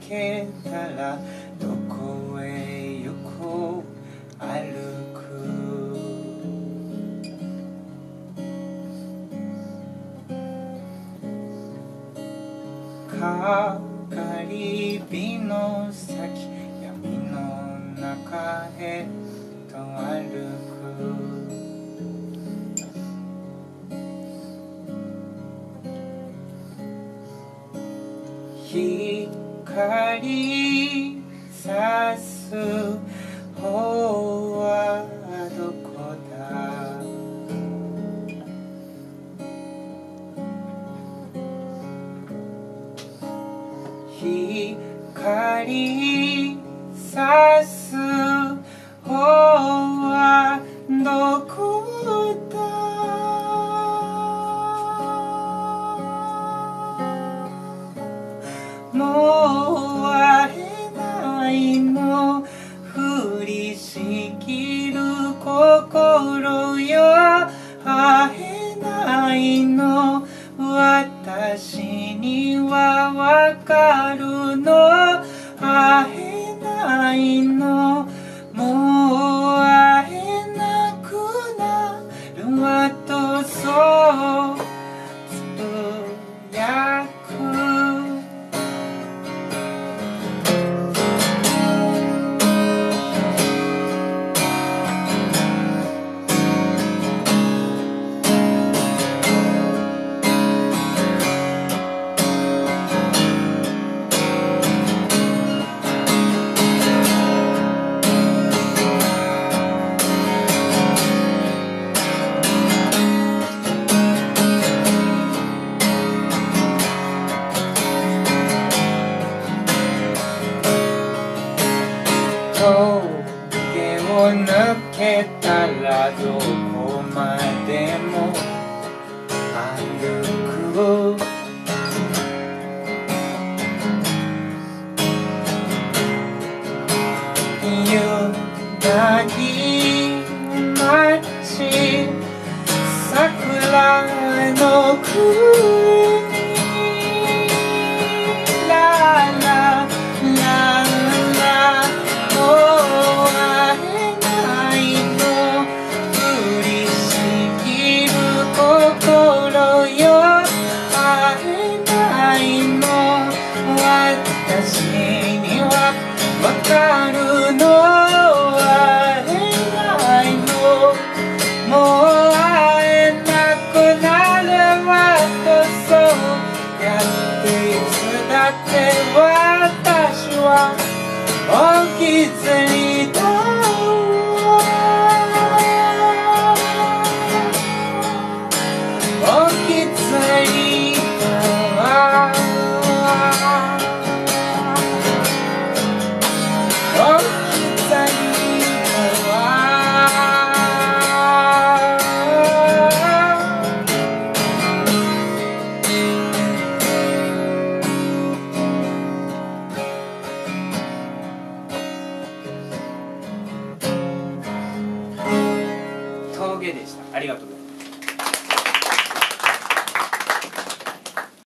けたらどこへ行こう？歩く。かかり火の先闇の中へと歩く。光さす方はどこだ？光さす方はどこだ？もうかるの。会えないの。らどこまでも歩くゆらぎ町桜の国私にはわかるの会えないのもう会えなくなるわとそうやっていつだって私は大きずにでした。ありがとうございます。